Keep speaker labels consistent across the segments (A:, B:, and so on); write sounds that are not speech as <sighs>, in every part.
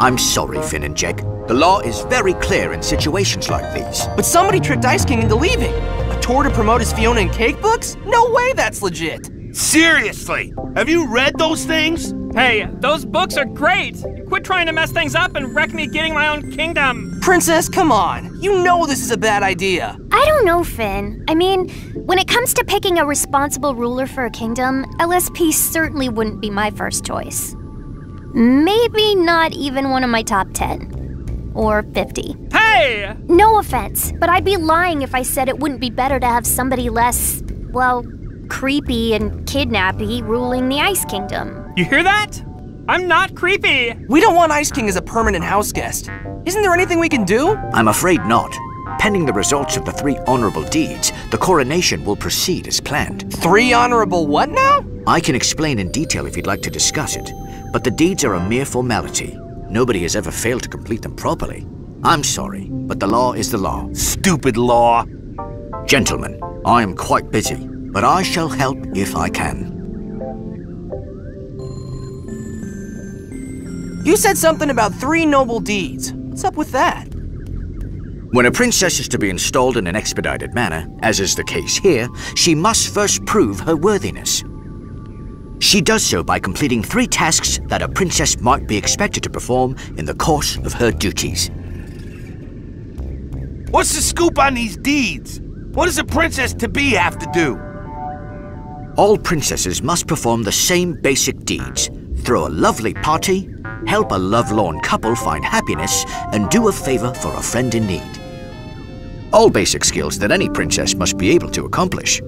A: I'm sorry, Finn and Jake. The law is very clear in situations like these.
B: But somebody tricked Ice King into leaving. A tour to promote his Fiona and Cake books? No way that's legit.
C: Seriously, have you read those things?
D: Hey, those books are great! Quit trying to mess things up and wreck me getting my own kingdom!
B: Princess, come on. You know this is a bad idea.
E: I don't know, Finn. I mean, when it comes to picking a responsible ruler for a kingdom, LSP certainly wouldn't be my first choice. Maybe not even one of my top 10. Or 50.
D: Hey!
E: No offense, but I'd be lying if I said it wouldn't be better to have somebody less, well, creepy and kidnappy ruling the Ice Kingdom.
D: You hear that? I'm not creepy!
B: We don't want Ice King as a permanent house guest. Isn't there anything we can do?
A: I'm afraid not. Pending the results of the three honorable deeds, the coronation will proceed as planned.
B: Three honorable what now?
A: I can explain in detail if you'd like to discuss it, but the deeds are a mere formality. Nobody has ever failed to complete them properly. I'm sorry, but the law is the law.
C: Stupid law.
A: Gentlemen, I am quite busy, but I shall help if I can.
B: You said something about three noble deeds. What's up with that?
A: When a princess is to be installed in an expedited manner, as is the case here, she must first prove her worthiness. She does so by completing three tasks that a princess might be expected to perform in the course of her duties.
C: What's the scoop on these deeds? What does a princess to be have to do?
A: All princesses must perform the same basic deeds. Throw a lovely party, help a lovelorn couple find happiness, and do a favor for a friend in need. All basic skills that any princess must be able to accomplish.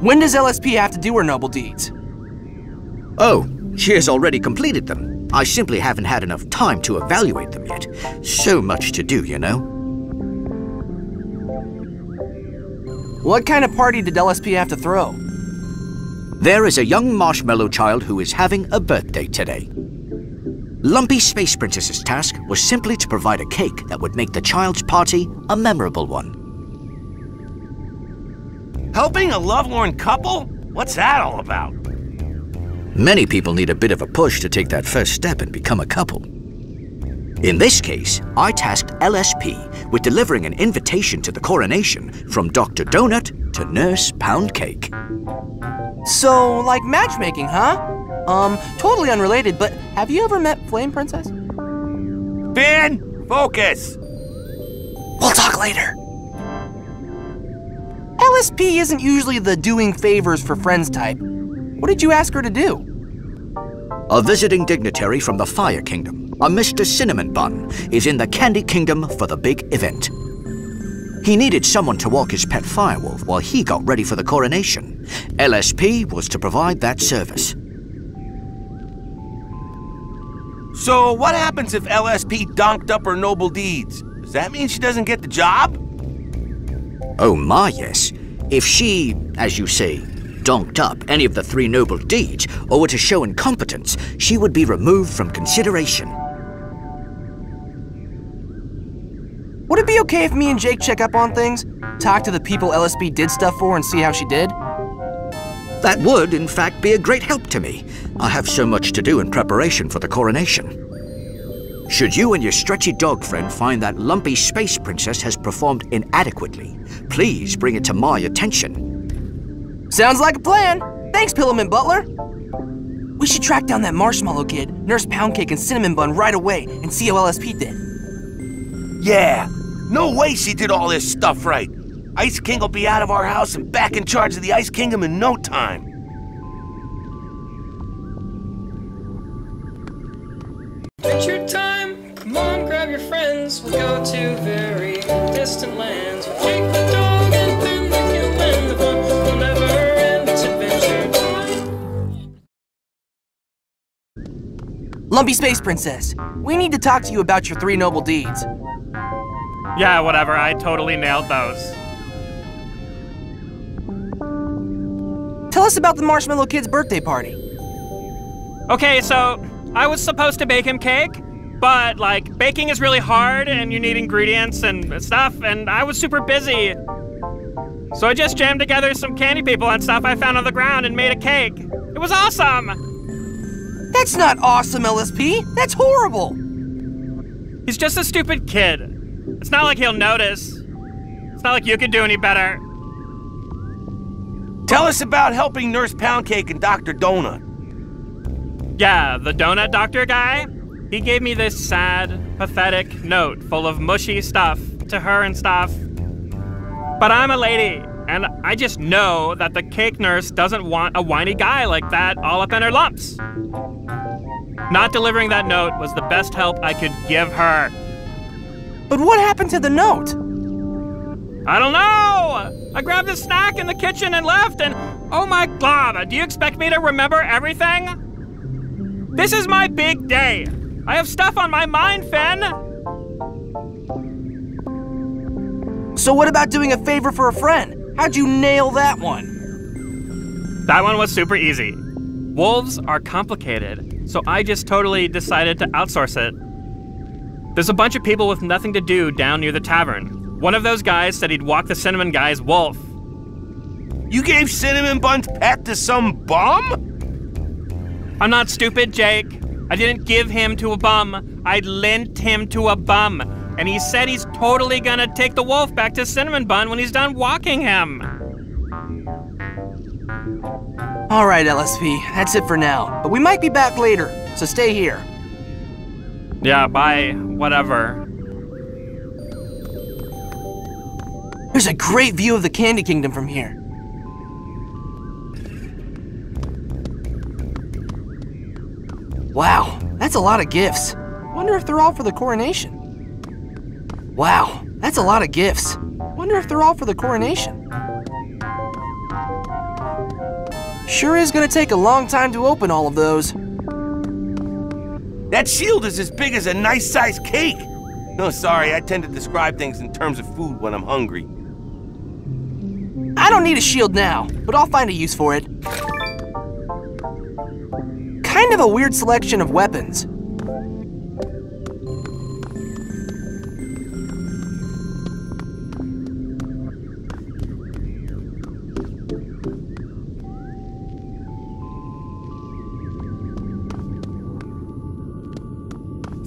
B: When does LSP have to do her noble deeds?
A: Oh, she has already completed them. I simply haven't had enough time to evaluate them yet. So much to do, you know.
B: What kind of party did LSP have to throw?
A: There is a young marshmallow child who is having a birthday today. Lumpy Space Princess's task was simply to provide a cake that would make the child's party a memorable one.
C: Helping a lovelorn couple? What's that all about?
A: Many people need a bit of a push to take that first step and become a couple. In this case, I tasked LSP with delivering an invitation to the coronation from Dr. Donut to Nurse Pound Cake.
B: So, like matchmaking, huh? Um, totally unrelated, but have you ever met Flame Princess?
C: Ben, focus!
B: We'll talk later. LSP isn't usually the doing favors for friends type. What did you ask her to do?
A: A visiting dignitary from the Fire Kingdom, a Mr. Cinnamon Bun, is in the Candy Kingdom for the big event. He needed someone to walk his pet firewolf while he got ready for the coronation. LSP was to provide that service.
C: So, what happens if LSP donked up her noble deeds? Does that mean she doesn't get the job?
A: Oh my, yes. If she, as you say, donked up any of the three noble deeds or were to show incompetence, she would be removed from consideration.
B: Would it be okay if me and Jake check up on things? Talk to the people LSP did stuff for and see how she did?
A: That would, in fact, be a great help to me. I have so much to do in preparation for the coronation. Should you and your stretchy dog friend find that lumpy space princess has performed inadequately, please bring it to my attention.
B: Sounds like a plan. Thanks, Peppermint Butler. We should track down that marshmallow kid, Nurse Poundcake, and Cinnamon Bun right away and see how LSP did.
C: Yeah, no way she did all this stuff right. Ice King will be out of our house and back in charge of the Ice Kingdom in no time.
F: Adventure time! Come on, grab your friends. We'll go to very distant lands. We'll take the dog and then the human. The fun will never end. It's adventure time.
B: Lumpy Space Princess, we need to talk to you about your three noble deeds.
D: Yeah, whatever, I totally nailed those.
B: Tell us about the Marshmallow Kid's birthday party.
D: Okay, so I was supposed to bake him cake, but like baking is really hard and you need ingredients and stuff, and I was super busy. So I just jammed together some candy people and stuff I found on the ground and made a cake. It was awesome!
B: That's not awesome, LSP. That's horrible.
D: He's just a stupid kid. It's not like he'll notice. It's not like you could do any better.
C: Tell us about helping Nurse Poundcake and Dr. Donut.
D: Yeah, the donut doctor guy? He gave me this sad, pathetic note full of mushy stuff to her and stuff. But I'm a lady, and I just know that the cake nurse doesn't want a whiny guy like that all up in her lumps. Not delivering that note was the best help I could give her.
B: But what happened to the note?
D: I don't know! I grabbed a snack in the kitchen and left, and oh my god, do you expect me to remember everything? This is my big day! I have stuff on my mind, Finn!
B: So what about doing a favor for a friend? How'd you nail that one?
D: That one was super easy. Wolves are complicated, so I just totally decided to outsource it. There's a bunch of people with nothing to do down near the tavern. One of those guys said he'd walk the cinnamon guy's wolf.
C: You gave Cinnamon Bun's pet to some bum?
D: I'm not stupid, Jake. I didn't give him to a bum. I lent him to a bum. And he said he's totally gonna take the wolf back to Cinnamon Bun when he's done walking him.
B: All right, LSP, that's it for now. But we might be back later, so stay here.
D: Yeah, bye. Whatever.
B: There's a great view of the Candy Kingdom from here. Wow, that's a lot of gifts. Wonder if they're all for the coronation. Wow, that's a lot of gifts. Wonder if they're all for the coronation. Sure is gonna take a long time to open all of those.
C: That shield is as big as a nice sized cake. No, <laughs> oh, sorry, I tend to describe things in terms of food when I'm hungry.
B: I don't need a shield now, but I'll find a use for it. Kind of a weird selection of weapons.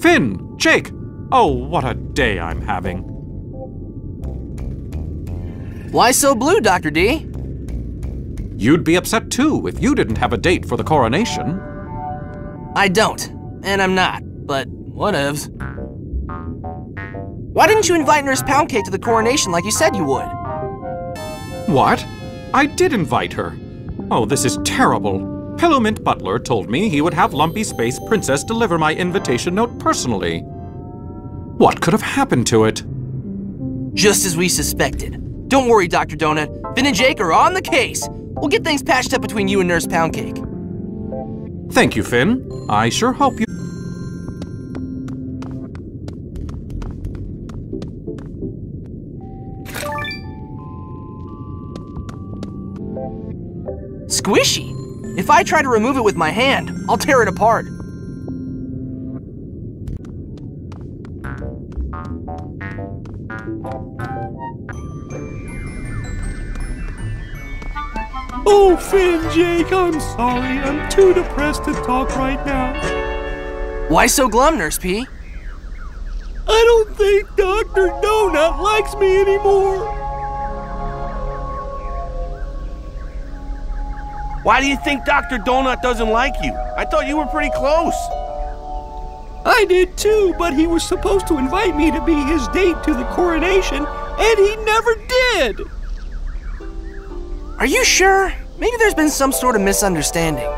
G: Finn! Jake! Oh, what a day I'm having.
B: Why so blue, Dr. D?
G: You'd be upset too if you didn't have a date for the coronation.
B: I don't, and I'm not, but what whatevs. Why didn't you invite Nurse Poundcake to the coronation like you said you would?
G: What? I did invite her. Oh, this is terrible. Peppermint Butler told me he would have Lumpy Space Princess deliver my invitation note personally. What could have happened to it?
B: Just as we suspected. Don't worry, Dr. Donut. Finn and Jake are on the case. We'll get things patched up between you and Nurse Poundcake.
G: Thank you, Finn. I sure hope you.
B: Squishy? If I try to remove it with my hand, I'll tear it apart.
H: Oh, Finn, Jake, I'm sorry. I'm too depressed to talk right now.
B: Why so glum, Nurse P?
H: I don't think Dr. Donut likes me anymore.
C: Why do you think Dr. Donut doesn't like you? I thought you were pretty close.
H: I did too, but he was supposed to invite me to be his date to the coronation, and he never did.
B: Are you sure? Maybe there's been some sort of misunderstanding.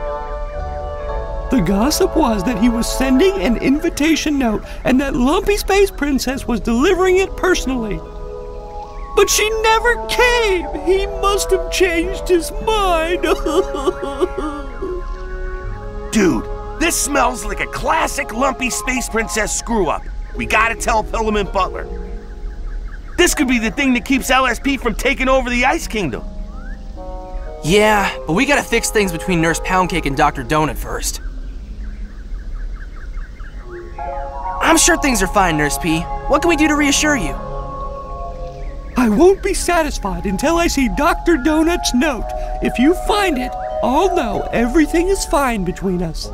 H: The gossip was that he was sending an invitation note and that Lumpy Space Princess was delivering it personally. But she never came! He must have changed his mind! <laughs>
C: Dude, this smells like a classic Lumpy Space Princess screw up. We gotta tell Peppermint Butler. This could be the thing that keeps LSP from taking over the Ice Kingdom.
B: Yeah, but we gotta fix things between Nurse Poundcake and Dr. Donut first. I'm sure things are fine, Nurse P. What can we do to reassure you?
H: I won't be satisfied until I see Dr. Donut's note. If you find it, I'll know everything is fine between us.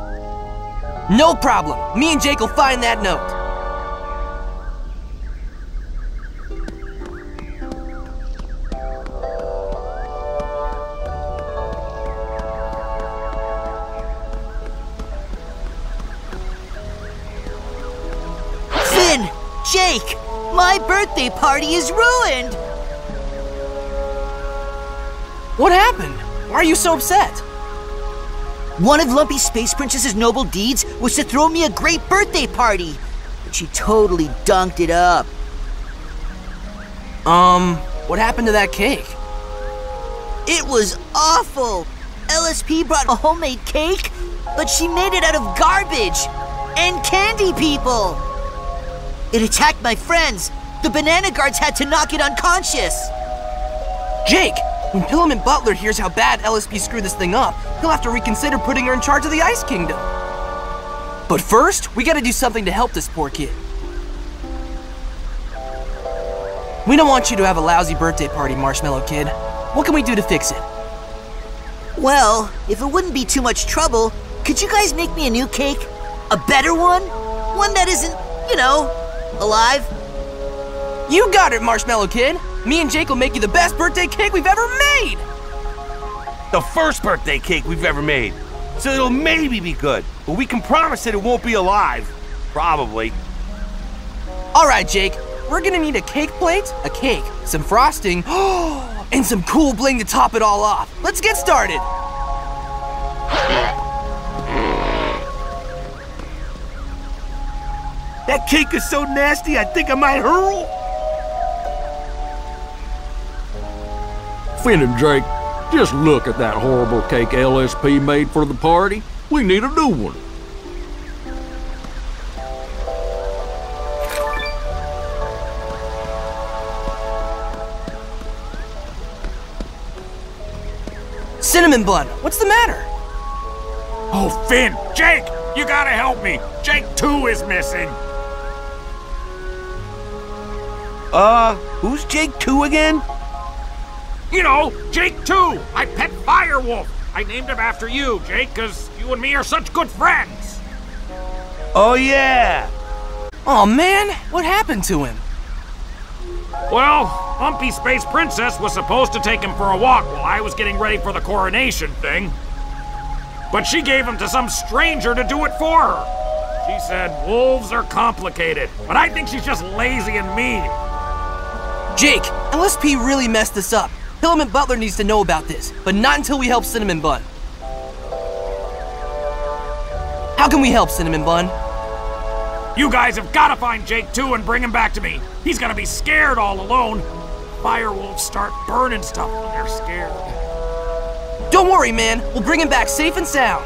B: No problem. Me and Jake will find that note.
I: My birthday party is ruined!
B: What happened? Why are you so upset?
I: One of Lumpy Space Princess's noble deeds was to throw me a great birthday party, but she totally dunked it up.
B: Um, what happened to that cake?
I: It was awful! LSP brought a homemade cake, but she made it out of garbage and candy people! It attacked my friends. The banana guards had to knock it unconscious.
B: Jake, when Peppermint Butler hears how bad LSP screwed this thing up, he'll have to reconsider putting her in charge of the Ice Kingdom. But first, we gotta do something to help this poor kid. We don't want you to have a lousy birthday party, Marshmallow Kid. What can we do to fix it?
I: Well, if it wouldn't be too much trouble, could you guys make me a new cake? A better one? One that isn't, you know, alive?
B: You got it, Marshmallow Kid! Me and Jake will make you the best birthday cake we've ever made!
C: The first birthday cake we've ever made. So it'll maybe be good, but we can promise that it won't be alive. Probably.
B: Alright, Jake, we're gonna need a cake plate, a cake, some frosting, <gasps> and some cool bling to top it all off. Let's get started!
C: That cake is so nasty, I think I might hurl.
J: Finn and Jake, just look at that horrible cake LSP made for the party. We need a new one.
B: Cinnamon Bun, what's the matter?
G: Oh, Finn! Jake! You gotta help me! Jake 2 is missing!
C: Uh, who's Jake 2 again?
G: You know, Jake 2! My pet firewolf! I named him after you, Jake, because you and me are such good friends!
C: Oh, yeah.
B: Oh man, what happened to him?
G: Well, Lumpy Space Princess was supposed to take him for a walk while I was getting ready for the coronation thing. But she gave him to some stranger to do it for her. She said wolves are complicated, but I think she's just lazy and mean.
B: Jake, LSP really messed this up. Peppermint Butler needs to know about this, but not until we help Cinnamon Bun. How can we help, Cinnamon Bun?
G: You guys have got to find Jake too and bring him back to me. He's gonna be scared all alone. Firewolves start burning stuff when they're scared.
B: Don't worry, man. We'll bring him back safe and sound.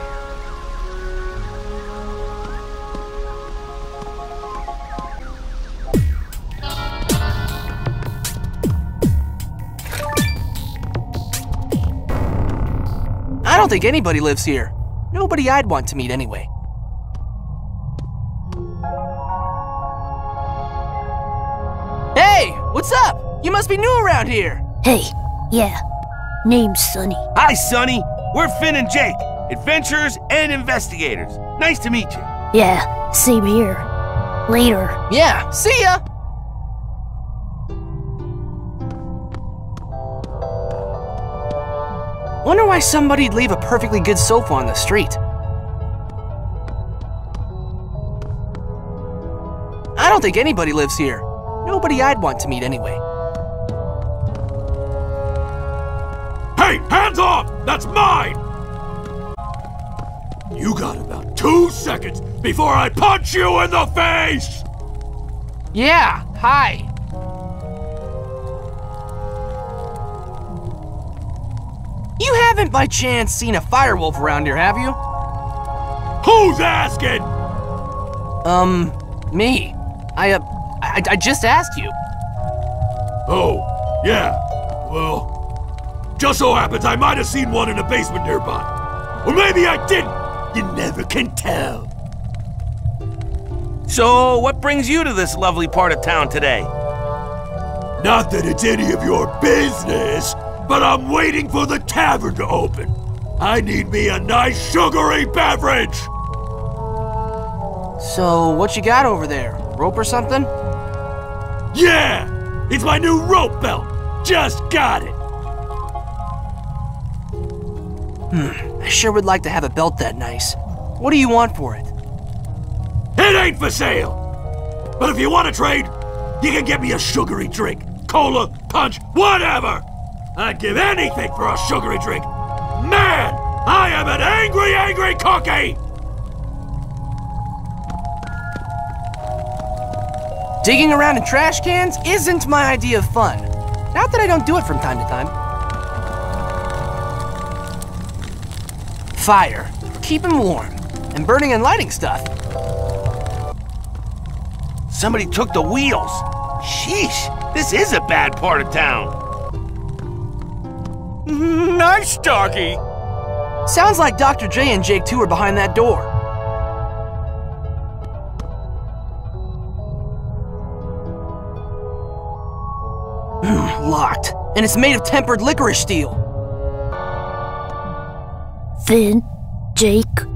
B: Think anybody lives here. Nobody I'd want to meet anyway. Hey, what's up? You must be new around here.
E: Hey, yeah. Name's Sunny.
C: Hi, Sonny. We're Finn and Jake, adventurers and investigators. Nice to meet you.
E: Yeah, same here. Later.
B: Yeah, see ya! Wonder why somebody'd leave a perfectly good sofa on the street. I don't think anybody lives here. Nobody I'd want to meet anyway.
G: Hey, hands off! That's mine! You got about two seconds before I punch you in the face!
B: Yeah, hi. You haven't by chance seen a firewolf around here, have you?
G: Who's asking?
B: Um, me. I, uh, I, I just asked you.
G: Oh, yeah. Well, just so happens I might have seen one in a basement nearby. Or maybe I didn't. You never can tell.
C: So, what brings you to this lovely part of town today?
G: Not that it's any of your business, but I'm waiting for the tavern to open. I need me a nice sugary beverage.
B: So, what you got over there? Rope or something?
C: Yeah! It's my new rope belt! Just got it!
B: Hmm, I sure would like to have a belt that nice. What do you want for it?
C: It ain't for sale! But if you want to trade, you can get me a sugary drink. Cola, punch, whatever! I'd give anything for a sugary drink. Man, I am an angry, angry cookie!
B: Digging around in trash cans isn't my idea of fun. Not that I don't do it from time to time. Fire. Keep him warm. And burning and lighting stuff.
C: Somebody took the wheels. Sheesh, this is a bad part of town.
J: Nice doggy.
B: Sounds like Dr. J and Jake 2 are behind that door. Hmm, locked. And it's made of tempered licorice steel.
E: Finn, Jake.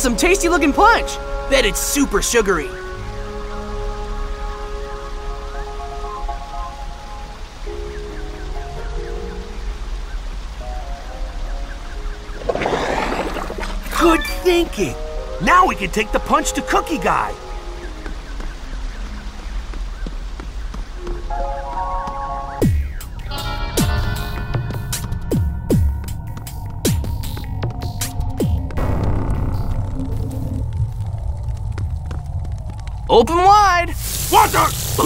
B: Some tasty looking punch. Bet it's super sugary.
C: Good thinking. Now we can take the punch to Cookie Guy.
B: Open wide.
C: What the? <laughs>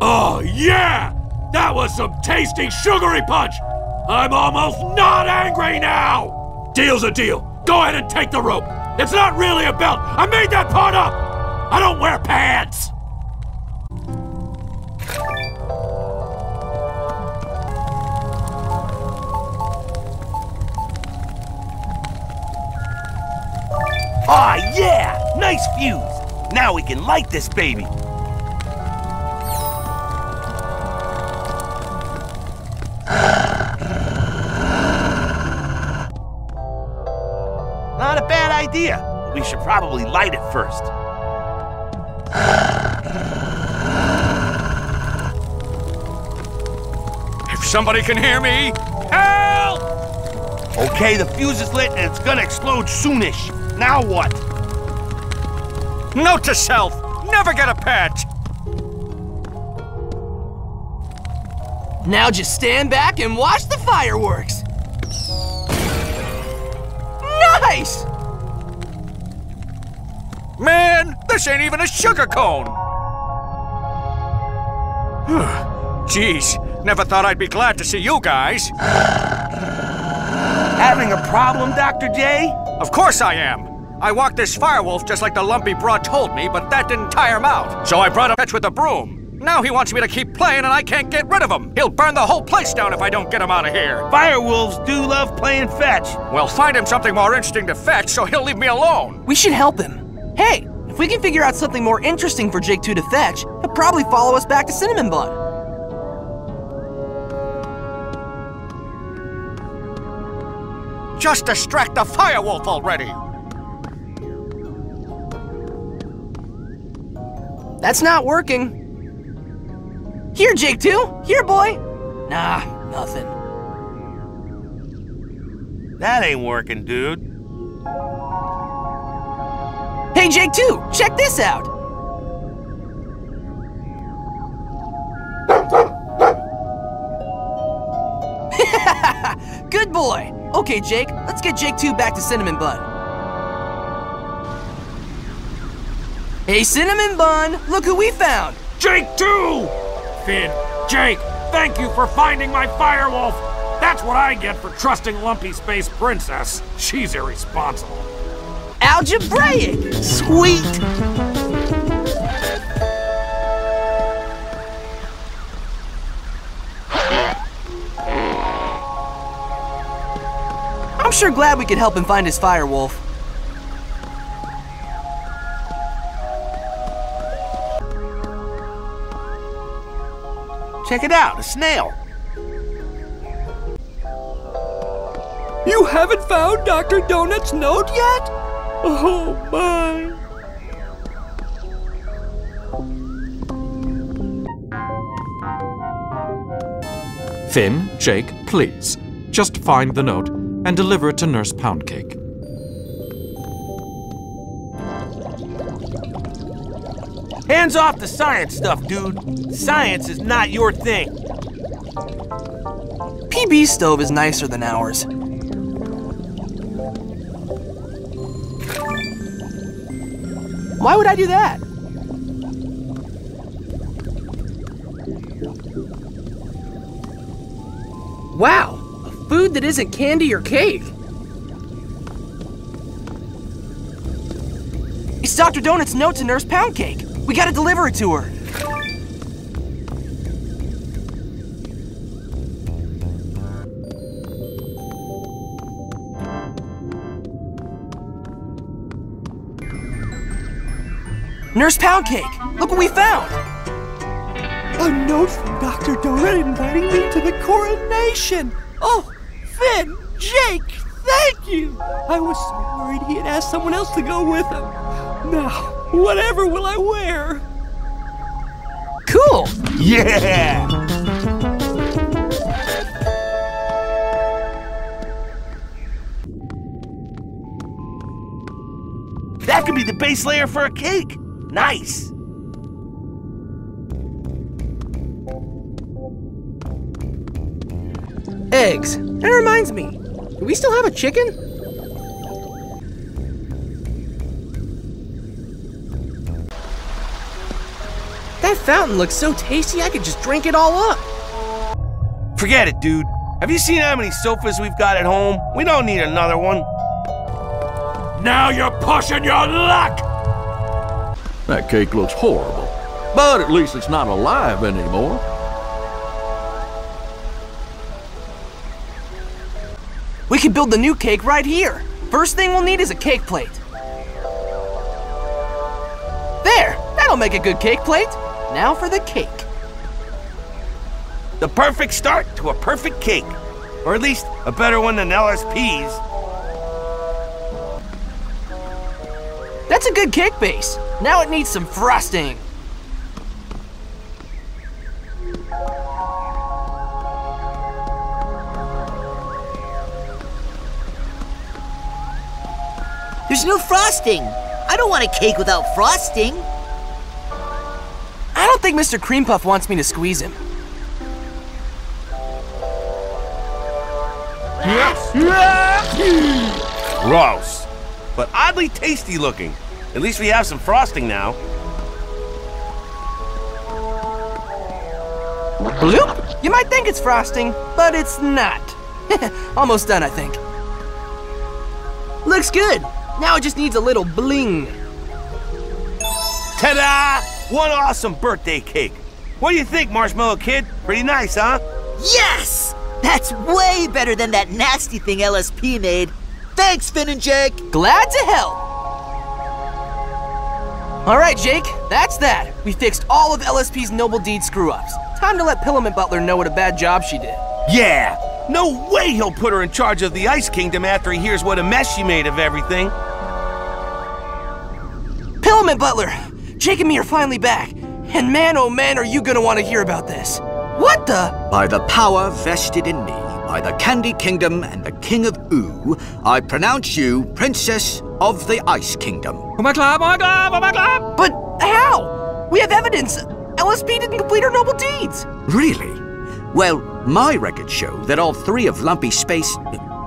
C: oh, yeah! That was some tasty sugary punch! I'm almost not angry now! Deal's a deal. Go ahead and take the rope. It's not really a belt. I made that part up! I don't wear pants! Aw, yeah! Nice fuse! Now we can light this baby! Not a bad idea. but We should probably light it first.
J: If somebody can hear me, help!
C: Okay, the fuse is lit and it's gonna explode soonish. Now what?
J: Note to self: never get a pet.
B: Now just stand back and watch the fireworks. Nice!
J: Man, this ain't even a sugar cone. Jeez, never thought I'd be glad to see you guys. <sighs>
C: Having a problem, Dr. J?
J: Of course I am. I walked this firewolf just like the lumpy broad told me, but that didn't tire him out. So I brought a fetch with a broom. Now he wants me to keep playing and I can't get rid of him. He'll burn the whole place down if I don't get him out of here.
C: Firewolves do love playing fetch.
J: Well, find him something more interesting to fetch so he'll leave me alone.
B: We should help him. Hey, if we can figure out something more interesting for Jake 2 to fetch, he'll probably follow us back to Cinnamon Bun.
J: Just distract the firewolf already.
B: That's not working. Here, Jake 2. Here, boy. Nah, nothing.
C: That ain't working, dude.
B: Hey, Jake 2, check this out. <laughs> Good boy. Okay, Jake, let's get Jake 2 back to Cinnamon Bun. Hey, Cinnamon Bun, look who we found.
C: Jake 2!
J: Finn, Jake, thank you for finding my firewolf. That's what I get for trusting Lumpy Space Princess. She's irresponsible.
B: Algebraic.
C: Sweet!
B: I'm sure glad we could help him find his fire wolf.
C: Check it out, a snail.
H: You haven't found Dr. Donut's note yet? Oh my.
G: Finn, Jake, please, just find the note and deliver it to Nurse Poundcake.
C: Hands off the science stuff, dude. Science is not your thing.
B: PB's stove is nicer than ours. Why would I do that? Wow, a food that isn't candy or cake. It's Dr. Donut's note to Nurse Poundcake. We gotta deliver it to her. Nurse Poundcake, look what we found!
H: A note from Dr. Donut inviting me to the coronation. Oh, Finn, Jake, thank you. I was so worried he had asked someone else to go with him. Now, whatever will I wear?
B: Cool!
C: Yeah! That could be the base layer for a cake. Nice.
B: Eggs. That reminds me. Do we still have a chicken? That fountain looks so tasty I could just drink it all up.
C: Forget it, dude. Have you seen how many sofas we've got at home? We don't need another one.
J: Now you're pushing your luck!
K: That cake looks horrible. But at least it's not alive anymore.
B: We can build the new cake right here. First thing we'll need is a cake plate. There, that'll make a good cake plate. Now for the cake.
C: The perfect start to a perfect cake. Or at least a better one than LSP's.
B: That's a good cake base. Now it needs some frosting.
I: There's no frosting. I don't want a cake without frosting.
B: I don't think Mr. Cream Puff wants me to squeeze him.
C: Gross. But oddly tasty looking. At least we have some frosting now.
B: Bloop! You might think it's frosting, but it's not. <laughs> Almost done, I think. Looks good. Now it just needs a little bling.
C: Ta-da! One awesome birthday cake. What do you think, Marshmallow Kid? Pretty nice, huh?
I: Yes! That's way better than that nasty thing LSP made. Thanks, Finn and Jake.
B: Glad to help. All right, Jake, that's that. We fixed all of LSP's noble deed screw-ups. Time to let Peppermint Butler know what a bad job she did.
C: Yeah! No way he'll put her in charge of the Ice Kingdom after he hears what a mess she made of everything.
B: Peppermint Butler, Jake and me are finally back. And man, oh man, are you gonna want to hear about this. What the?
A: By the power vested in me by the Candy Kingdom and the King of Ooo, I pronounce you Princess of the Ice Kingdom.
D: Oh my club, oh my club, oh my club!
B: But how? We have evidence. LSP didn't complete her noble deeds.
A: Really? Well, my records show that all three of Lumpy Space...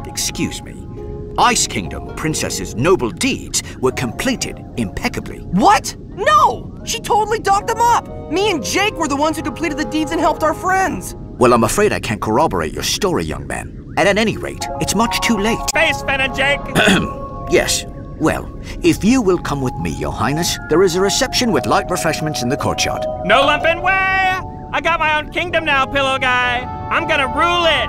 A: Excuse me. Ice Kingdom Princess's noble deeds were completed impeccably.
B: What? No! She totally docked them up! Me and Jake were the ones who completed the deeds and helped our friends.
A: Well, I'm afraid I can't corroborate your story, young man. And at any rate, it's much too late.
D: Space, Finn and Jake! <clears throat>
A: Yes. Well, if you will come with me, your highness, there is a reception with light refreshments in the courtyard.
D: no lumping way! I got my own kingdom now, pillow guy. I'm gonna rule it.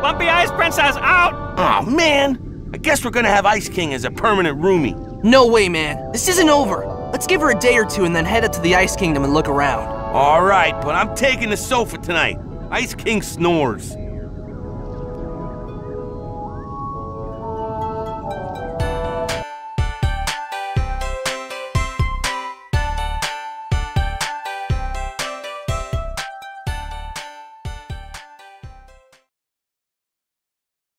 D: Lumpy Ice Princess out!
C: Oh man, I guess we're gonna have Ice King as a permanent roomie.
B: No way, man. This isn't over. Let's give her a day or two and then head up to the Ice Kingdom and look around.
C: All right, but I'm taking the sofa tonight. Ice King snores.